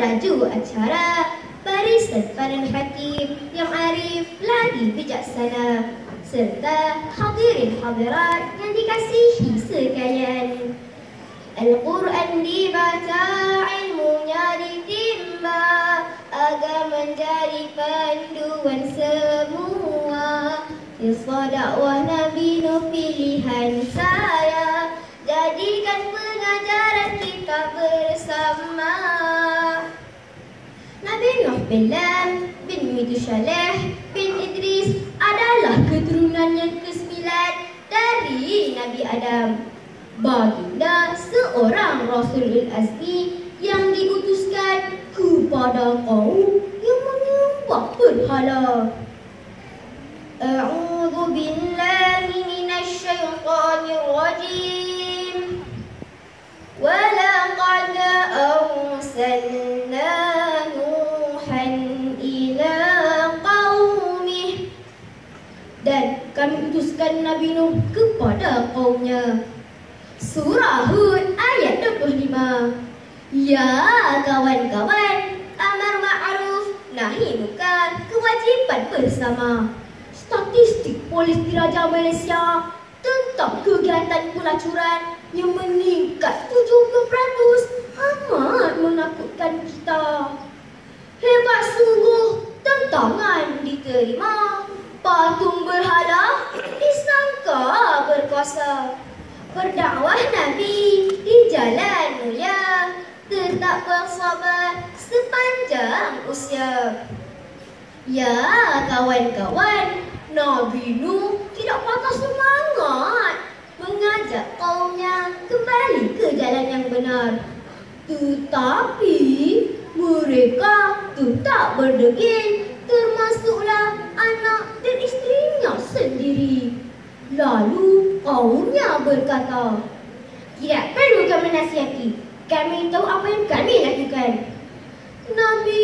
melaju acara Barisan padan hakim yang arif lagi bijaksana. Serta hadirin hadirat yang dikasihi sekalian. Al-Quran dibaca, ilmunya ditimba Agar menjadi panduan semua. Kisah dakwah Nabi Nuh pilihan saya Jadikan bin Lam bin Midushaleh bin Idris adalah keturunan yang kesembilan dari Nabi Adam. Baginda seorang Rasulul Azmi yang diutuskan kepada kaum yang menyembah berhala. A'udzu billahi minasy syaithanir rajim. ولقد أرسلنا dan kami utuskan Nabi Nuh kepada kaumnya. Surah Hud ayat 25. Ya kawan-kawan, amar ma'ruf nahi munkar kewajipan bersama. Statistik polis diraja Malaysia tentang kegiatan pelacuran yang meningkat 70% amat menakutkan kita. Hebat sungguh tentangan diterima. Patung berhala disangka berkuasa. Berdakwah Nabi di jalan mulia tetap bersabar sepanjang usia. Ya kawan-kawan, Nabi Nuh tidak patah semangat mengajak kaumnya kembali ke jalan yang benar. Tetapi mereka tetap berdegil termasuklah anak dan istrinya sendiri. Lalu kaumnya berkata, Tidak perlu kami nasihati. Kami tahu apa yang kami lakukan. Nabi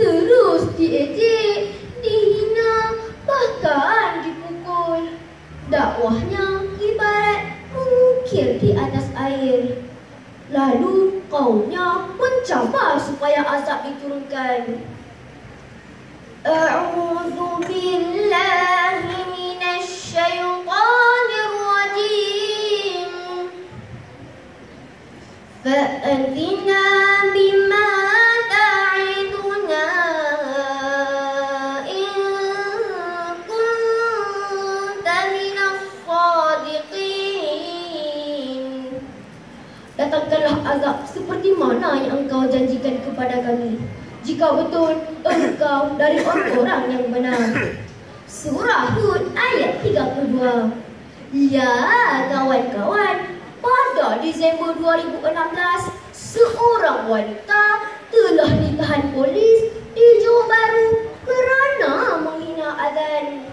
terus diejek, dihina, bahkan dipukul. Dakwahnya ibarat mengukir di atas air. Lalu kaumnya mencabar supaya azab diturunkan. Datangkanlah azab seperti mana yang engkau janjikan kepada kami. Jika betul engkau dari orang-orang yang benar. Surah Hud ayat 32. Ya kawan-kawan, pada Disember 2016, seorang wanita telah ditahan polis di Johor Bahru kerana menghina azan.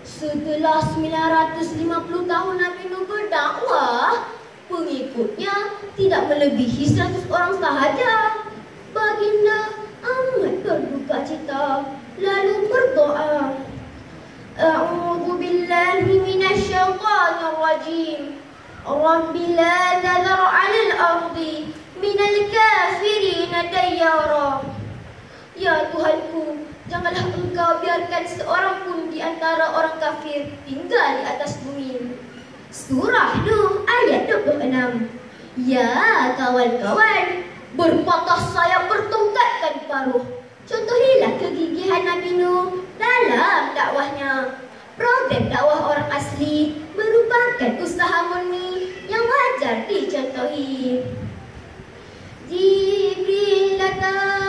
Setelah 950 tahun Nabi Nuh berdakwah, pengikutnya tidak melebihi 100 orang sahaja. Baginda cita lalu berdoa. A'udzu billahi minasy syaithanir rajim. Rabbi la tadhar 'alal ardi minal kafirin dayyara. Ya Tuhanku, janganlah engkau biarkan seorang pun di antara orang kafir tinggal di atas bumi. Surah Nuh ayat 26. Ya kawan-kawan, berpatah sayap bertongkatkan paruh. Contohilah kegigihan Nabi Nuh dalam dakwahnya. Program dakwah orang asli merupakan usaha murni yang wajar dicontohi. Jibril datang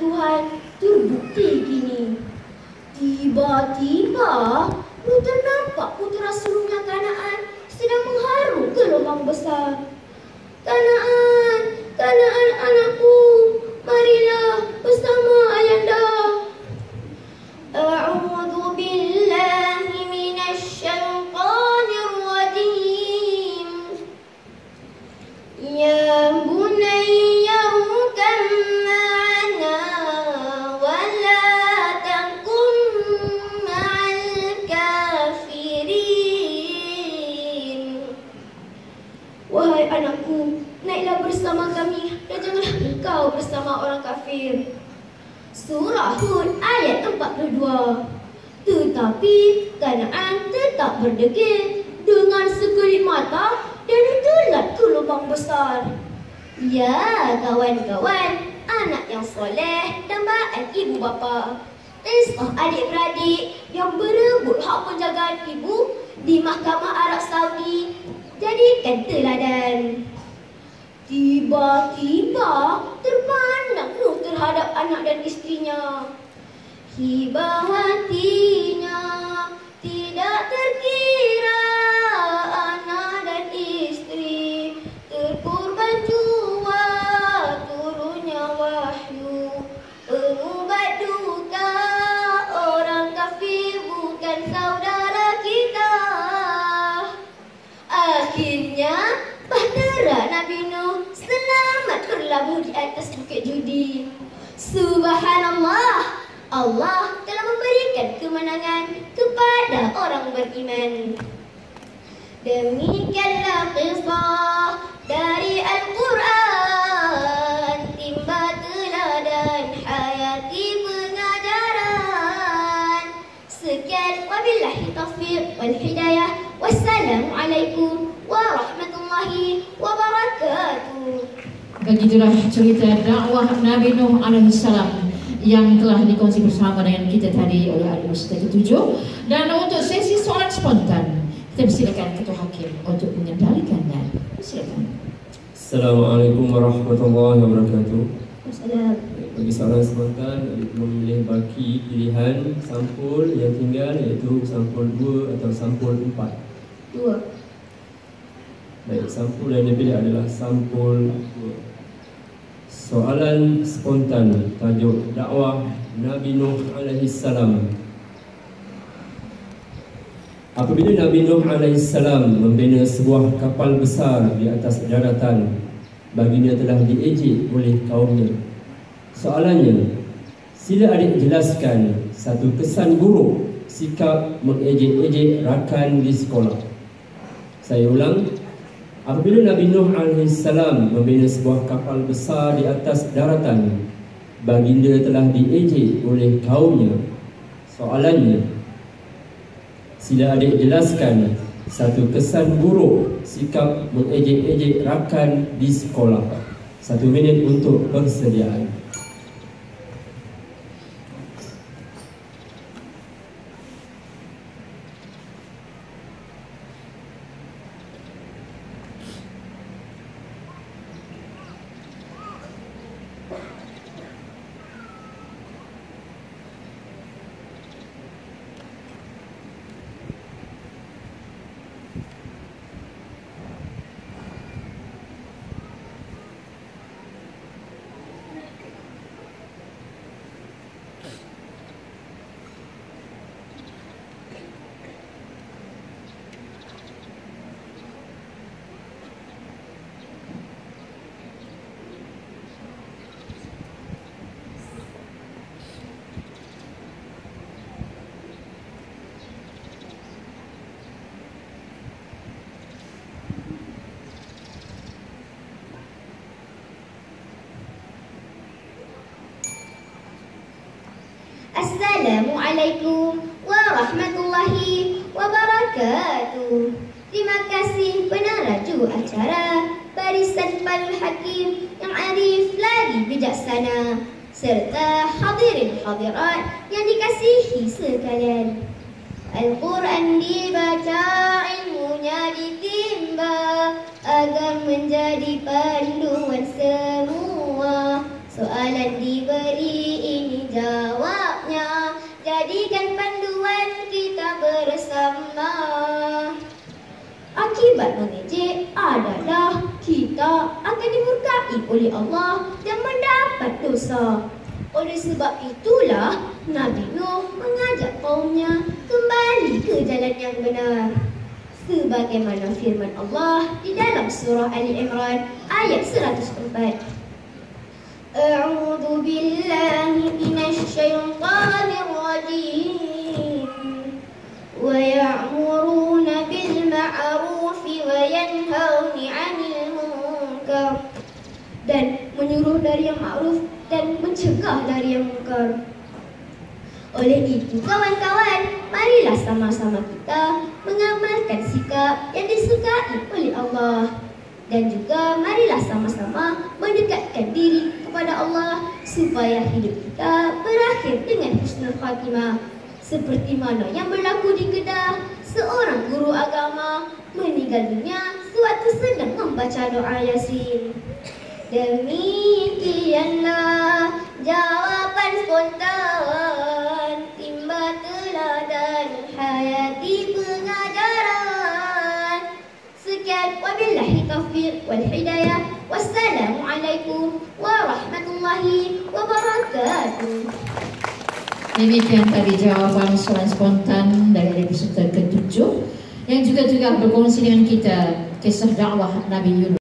Tuhan terbukti kini. Tiba-tiba, lu ternampak putera sulungnya Kanaan sedang mengharu ke lubang besar. Kanaan, Kanaan anakku, marilah bersama bersama orang kafir. Surah Hud ayat 42. Tetapi Kanaan tetap berdegil dengan sekelip mata dan ditelan ke lubang besar. Ya, kawan-kawan, anak yang soleh dan baik ibu bapa. Kisah adik-beradik yang berebut hak penjagaan ibu di Mahkamah Arab Saudi jadikan teladan. Tiba-tiba terpandang terhadap anak dan istrinya. Hibah hatinya tidak terkira beriman. Demikianlah kisah dari Al-Quran. Timba teladan hayati pengajaran Sekian. Wabillahi taufiq wal hidayah. Wassalamualaikum warahmatullahi wabarakatuh. Begitulah cerita dakwah Nabi Nuh alaihissalam yang telah dikongsi bersama dengan kita tadi oleh ahli Ustaz ketujuh dan spontan kita persilakan Ketua Hakim untuk mengendalikannya. Silakan. Assalamualaikum warahmatullahi wabarakatuh. Bagi soalan spontan, memilih baki pilihan sampul yang tinggal iaitu sampul 2 atau sampul 4. Dua Baik, sampul yang dipilih adalah sampul 2. Soalan spontan tajuk dakwah Nabi Nuh alaihi salam. Apabila Nabi Nuh AS membina sebuah kapal besar di atas daratan Baginda telah diejek oleh kaumnya. Soalannya Sila adik jelaskan satu kesan buruk Sikap mengejek-ejek rakan di sekolah. Saya ulang Apabila Nabi Nuh AS membina sebuah kapal besar di atas daratan Baginda telah diejek oleh kaumnya. Soalannya Sila adik jelaskan satu kesan buruk sikap mengejek-ejek rakan di sekolah. Satu minit untuk persediaan. Assalamualaikum warahmatullahi wabarakatuh. Terima kasih penaraju acara Barisan Palul Hakim yang arif lagi bijaksana serta hadirin hadirat yang dikasihi sekalian. Al-Quran dibaca, ilmunya ditimba agar menjadi panduan semua. Soalan diberi Akibat mengejek adalah kita akan dimurkai oleh Allah dan mendapat dosa. Oleh sebab itulah Nabi Nuh mengajak kaumnya kembali ke jalan yang benar. Sebagaimana firman Allah di dalam surah Ali Imran ayat 104. أعوذ بالله من الشيطان الرجيم ma'ruf dan mencegah dari yang munkar. Oleh itu, kawan-kawan, marilah sama-sama kita mengamalkan sikap yang disukai oleh Allah. Dan juga marilah sama-sama mendekatkan diri kepada Allah supaya hidup kita berakhir dengan husnul khatimah. Seperti mana yang berlaku di Kedah, seorang guru agama meninggal dunia sewaktu sedang membaca doa Yasin. Demikianlah jawaban spontan timba teladan hayati pengajaran. Sekian wabillahi taufiq wal hidayah. Wassalamualaikum warahmatullahi wabarakatuh. Demikian tadi jawaban soalan spontan dari episode ke-7 yang juga juga berkongsi dengan kita kisah dakwah Nabi Yunus.